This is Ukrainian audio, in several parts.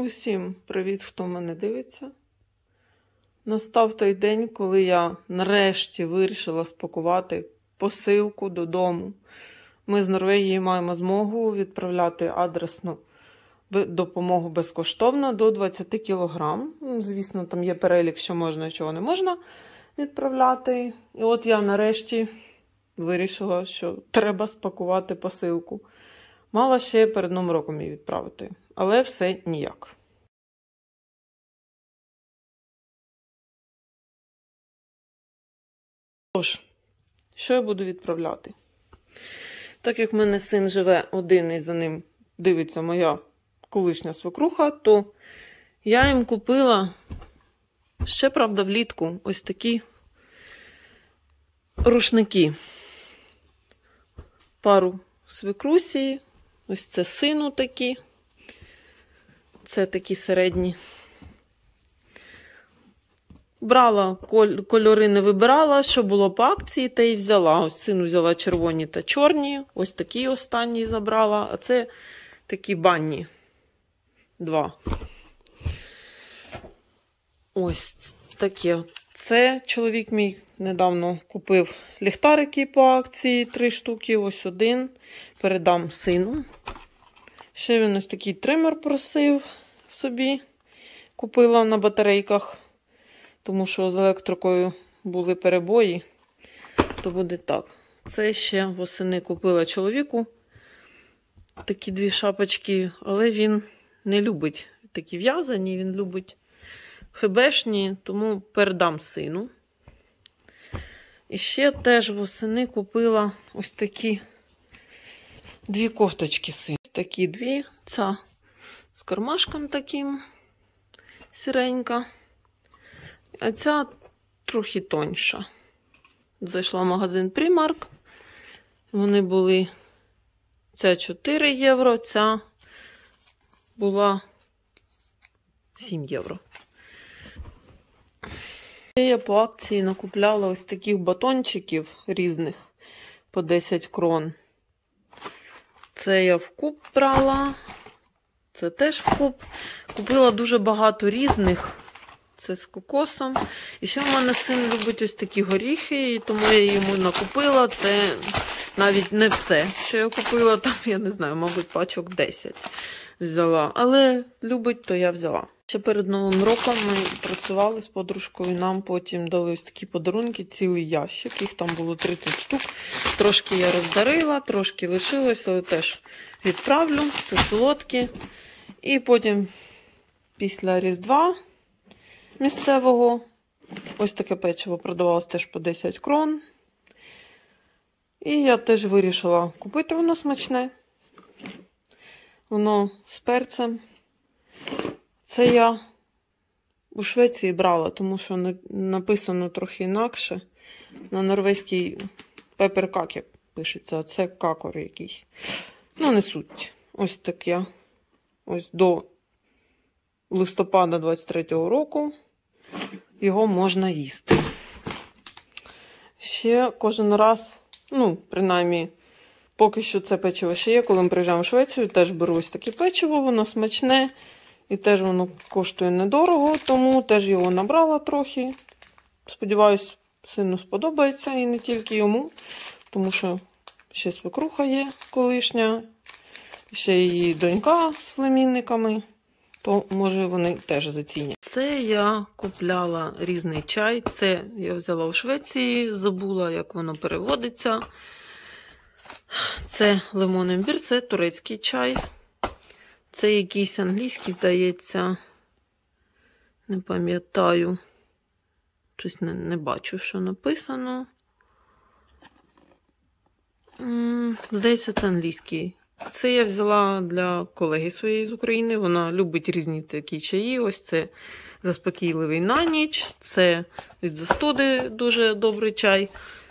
Усім привіт, хто мене дивиться. Настав той день, коли я нарешті вирішила спакувати посилку додому. Ми з Норвегії маємо змогу відправляти адресну допомогу безкоштовно до 20 кг. Звісно, там є перелік, що можна, чого не можна відправляти. І от я нарешті вирішила, що треба спакувати посилку. Мала ще перед новим роком її відправити, але все ніяк. Тож, що я буду відправляти? Так як в мене син живе один і за ним дивиться моя колишня свекруха, то я їм купила ще, правда, влітку ось такі рушники. Пару свекрусі, ось це сину такі. Це такі середні. Брала кольори не вибирала, що було по акції, та й взяла. Ось сину взяла червоні та чорні. Ось такі останні забрала. А це такі банні. Два. Ось таке. Це чоловік мій недавно купив ліхтарики по акції. Три штуки. Ось один. Передам сину. Ще він ось такий тример просив собі. Купила на батарейках тому що з електрикою були перебої, то буде так. Це ще восени купила чоловіку такі дві шапочки, але він не любить такі в'язані, він любить хебешні, тому передам сину. І ще теж восени купила ось такі дві кофточки сину. Такі дві, ця з кармашком таким сіренька. А ця трохи тоньша. Зайшла в магазин Primark. Вони були ця 4 євро, ця була 7 євро. Я по акції накупляла ось таких батончиків різних по 10 крон. Це я вкуп брала, це теж вкуп. Купила дуже багато різних. Це з кокосом. І ще в мене син любить ось такі горіхи, і тому я йому накупила. Це навіть не все, що я купила, там, я не знаю, мабуть, пачок 10 взяла. Але любить, то я взяла. Ще перед Новим роком ми працювали з подружкою, нам потім дали ось такі подарунки, цілий ящик. Їх там було 30 штук. Трошки я роздарила, трошки лишилось, але теж відправлю. Це солодкі. І потім після Різдва місцевого. Ось таке печиво продавалось теж по 10 крон. І я теж вирішила купити воно смачне. Воно з перцем. Це я у Швеції брала, тому що написано трохи інакше. На норвезькій пеперкакі пишеться, а це какор якийсь. Ну, не суть. Ось таке. Ось до листопада 23-го року його можна їсти. Ще кожен раз, ну, принаймні, поки що це печиво ще є, коли ми приїжджаємо в Швецію, теж беру ось таке печиво, воно смачне. І теж воно коштує недорого, тому теж його набрала трохи. Сподіваюсь, сину сподобається і не тільки йому, тому що ще свекруха є колишня, ще її донька з племінниками то може вони теж зацінять. Це я купляла різний чай. Це я взяла у Швеції, забула, як воно переводиться. Це лимон імбір, це турецький чай. Це якийсь англійський, здається, не пам'ятаю. Щось не, не бачу, що написано. Здається, це англійський це я взяла для колеги своєї з України. Вона любить різні такі чаї. Ось це заспокійливий на ніч, це від застуди дуже добрий чай.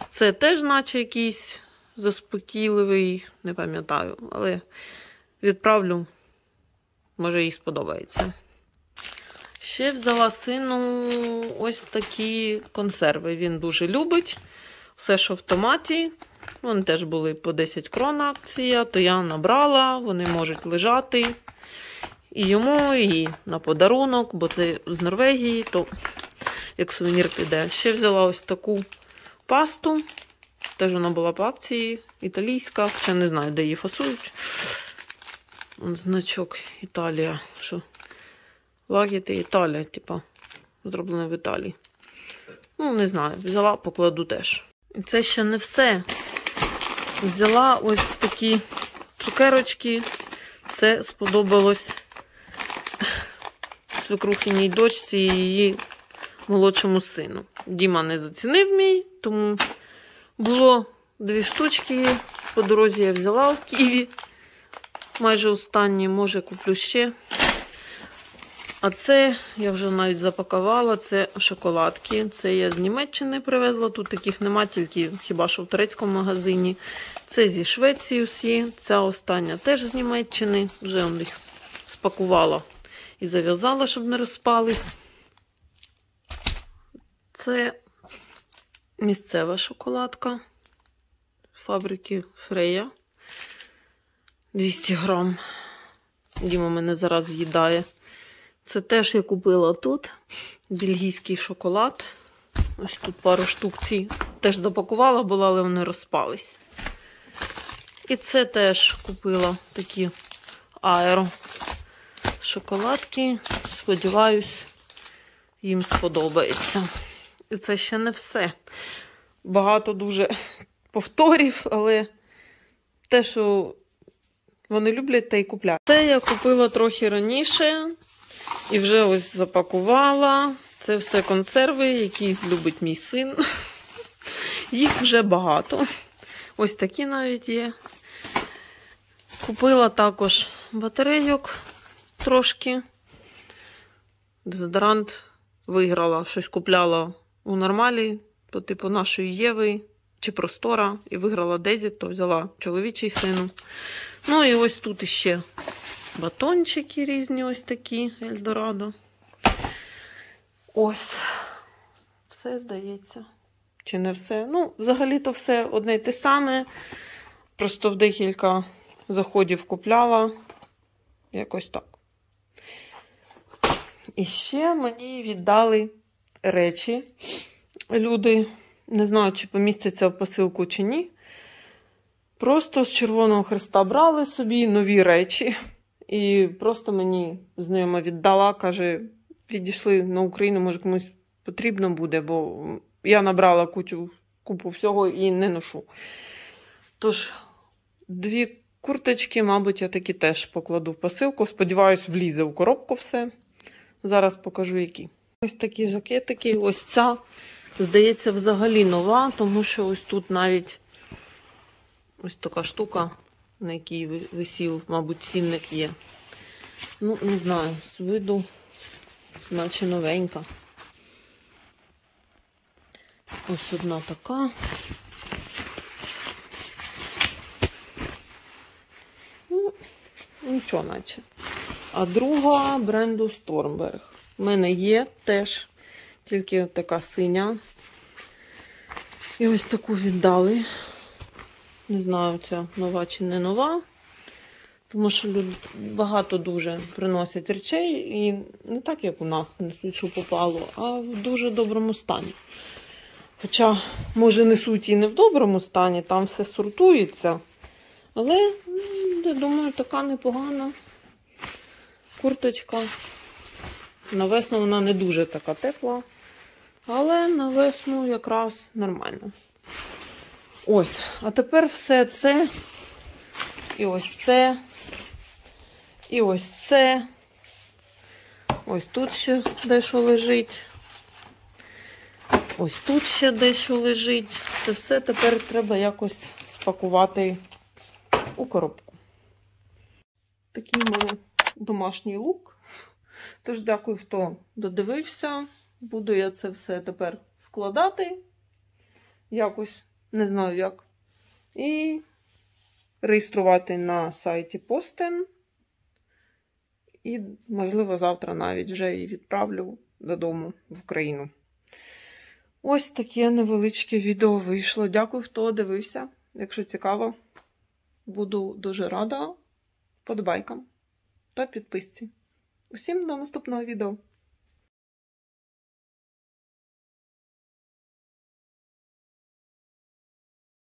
Це теж, наче якийсь заспокійливий, не пам'ятаю, але відправлю, може, їй сподобається. Ще взяла сину ось такі консерви. Він дуже любить. Все, що в томаті. Вони теж були по 10 крон акція, то я набрала, вони можуть лежати. і йому, і на подарунок, бо це з Норвегії, то як сувенір піде. Ще взяла ось таку пасту. Теж вона була по акції, італійська, хоча не знаю, де її фасують. Он значок Італія. Що? Лагіти Італія, типа, зроблено в Італії. Ну, не знаю, взяла, покладу теж. І це ще не все. Взяла ось такі цукерочки. Це сподобалось свекрухиній дочці і її молодшому сину. Діма не зацінив мій, тому було дві штучки. По дорозі я взяла в Києві. Майже останні, може, куплю ще. А це я вже навіть запакувала. Це шоколадки. Це я з Німеччини привезла. Тут таких нема, тільки хіба що в турецькому магазині. Це зі Швеції всі. Ця остання теж з Німеччини. Вже я їх спакувала і зав'язала, щоб не розпались. Це місцева шоколадка фабрики Фрея. 200 грам. Діма мене зараз з'їдає. Це теж я купила тут. Бельгійський шоколад. Ось тут пару штук ці теж запакувала була, але вони розпались. І це теж купила такі аеро шоколадки. Сподіваюсь, їм сподобається. І це ще не все. Багато дуже повторів, але те, що вони люблять, те й купляють. Це я купила трохи раніше і вже ось запакувала. Це все консерви, які любить мій син. Їх вже багато. Ось такі навіть є. Купила також батарейок трошки. Дезодорант виграла, щось купляла у нормалі, по типу нашої Єви чи Простора, і виграла Дезі, то взяла чоловічий сину. Ну і ось тут іще батончики різні, ось такі Ельдорадо. Ось, все здається. Чи не все? Ну, взагалі-то все одне й те саме. Просто в декілька заходів купляла. Якось так. І ще мені віддали речі. Люди, не знаю, чи помістяться в посилку чи ні. Просто з Червоного Христа брали собі нові речі. І просто мені знайома віддала, каже, відійшли на Україну, може комусь потрібно буде, бо я набрала кучу, купу всього і не ношу. Тож, дві курточки, мабуть, я такі теж покладу в посилку. Сподіваюсь, влізе у коробку все. Зараз покажу, які. Ось такі жакетики. Ось ця, здається, взагалі нова, тому що ось тут навіть ось така штука, на якій висів, мабуть, цінник є. Ну, не знаю, з виду, наче новенька. Ось одна така. Ну, нічого, наче. А друга бренду Stormberg. У мене є теж тільки така синя. І ось таку віддали. Не знаю, ця нова чи не нова. Тому що багато дуже приносять речей, і не так, як у нас несуть, що попало, а в дуже доброму стані. Хоча, може, несуть і не в доброму стані, там все сортується. Але, я думаю, така непогана курточка. На весну вона не дуже така тепла, але на весну якраз нормально. Ось, а тепер все це, і ось це, і ось це. Ось тут ще дещо лежить. Ось тут ще дещо лежить. Це все тепер треба якось спакувати у коробку. Такий в мене домашній лук. Тож, дякую, хто додивився. Буду я це все тепер складати. Якось, не знаю як. І реєструвати на сайті Постен. І, можливо, завтра навіть вже її відправлю додому в Україну. Ось таке невеличке відео вийшло. Дякую, хто дивився. Якщо цікаво, буду дуже рада подобайкам та підписці. Усім до наступного відео!